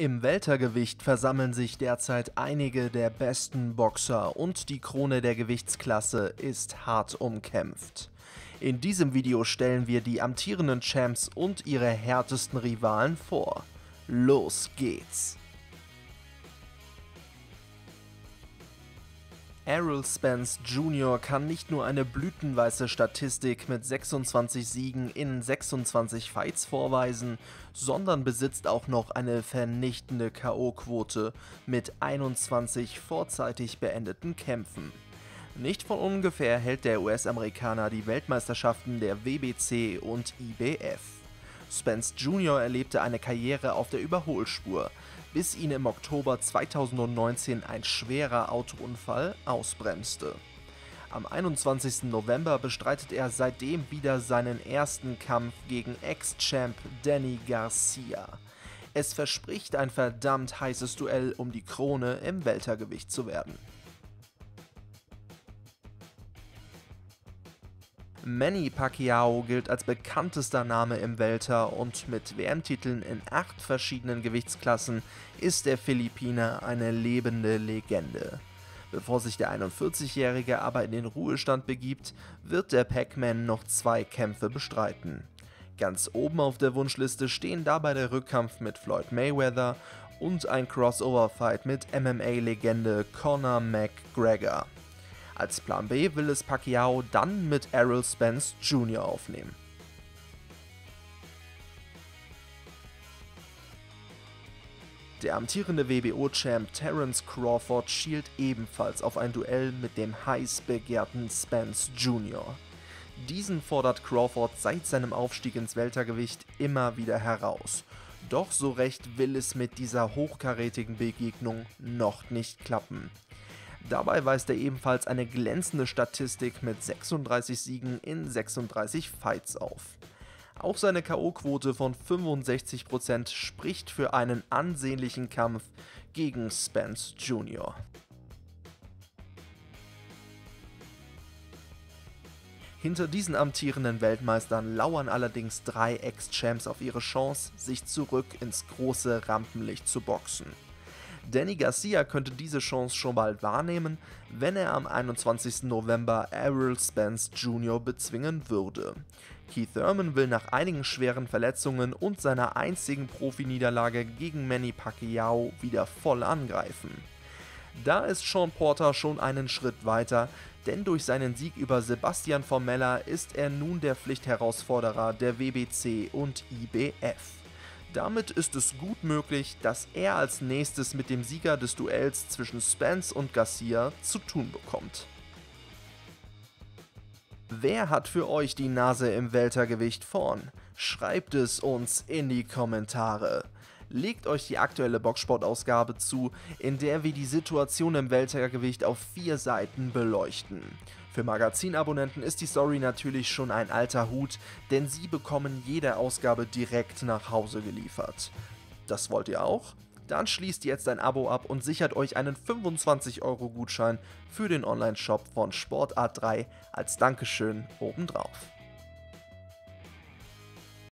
Im Weltergewicht versammeln sich derzeit einige der besten Boxer und die Krone der Gewichtsklasse ist hart umkämpft. In diesem Video stellen wir die amtierenden Champs und ihre härtesten Rivalen vor. Los geht's! Errol Spence Jr. kann nicht nur eine blütenweiße Statistik mit 26 Siegen in 26 Fights vorweisen, sondern besitzt auch noch eine vernichtende KO-Quote mit 21 vorzeitig beendeten Kämpfen. Nicht von ungefähr hält der US-Amerikaner die Weltmeisterschaften der WBC und IBF. Spence Jr. erlebte eine Karriere auf der Überholspur, bis ihn im Oktober 2019 ein schwerer Autounfall ausbremste. Am 21. November bestreitet er seitdem wieder seinen ersten Kampf gegen Ex-Champ Danny Garcia. Es verspricht ein verdammt heißes Duell um die Krone im Weltergewicht zu werden. Manny Pacquiao gilt als bekanntester Name im Welter und mit WM-Titeln in acht verschiedenen Gewichtsklassen ist der Philippiner eine lebende Legende. Bevor sich der 41-Jährige aber in den Ruhestand begibt, wird der Pac-Man noch zwei Kämpfe bestreiten. Ganz oben auf der Wunschliste stehen dabei der Rückkampf mit Floyd Mayweather und ein Crossover-Fight mit MMA-Legende Conor McGregor. Als Plan B will es Pacquiao dann mit Errol Spence Jr. aufnehmen. Der amtierende WBO-Champ Terence Crawford schielt ebenfalls auf ein Duell mit dem heiß begehrten Spence Jr. Diesen fordert Crawford seit seinem Aufstieg ins Weltergewicht immer wieder heraus. Doch so recht will es mit dieser hochkarätigen Begegnung noch nicht klappen. Dabei weist er ebenfalls eine glänzende Statistik mit 36 Siegen in 36 Fights auf. Auch seine KO-Quote von 65% spricht für einen ansehnlichen Kampf gegen Spence Jr. Hinter diesen amtierenden Weltmeistern lauern allerdings drei Ex-Champs auf ihre Chance, sich zurück ins große Rampenlicht zu boxen. Danny Garcia könnte diese Chance schon bald wahrnehmen, wenn er am 21. November Errol Spence Jr. bezwingen würde. Keith Thurman will nach einigen schweren Verletzungen und seiner einzigen Profiniederlage gegen Manny Pacquiao wieder voll angreifen. Da ist Sean Porter schon einen Schritt weiter, denn durch seinen Sieg über Sebastian Formella ist er nun der Pflichtherausforderer der WBC und IBF. Damit ist es gut möglich, dass er als nächstes mit dem Sieger des Duells zwischen Spence und Garcia zu tun bekommt. Wer hat für euch die Nase im Weltergewicht vorn? Schreibt es uns in die Kommentare. Legt euch die aktuelle Boxsport-Ausgabe zu, in der wir die Situation im Weltergewicht auf vier Seiten beleuchten. Für Magazinabonnenten ist die Story natürlich schon ein alter Hut, denn sie bekommen jede Ausgabe direkt nach Hause geliefert. Das wollt ihr auch? Dann schließt jetzt ein Abo ab und sichert euch einen 25-Euro-Gutschein für den Online-Shop von Sportart 3 als Dankeschön obendrauf.